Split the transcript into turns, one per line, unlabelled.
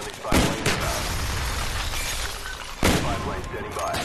Friendly spy plane inbound. Spy plane standing by.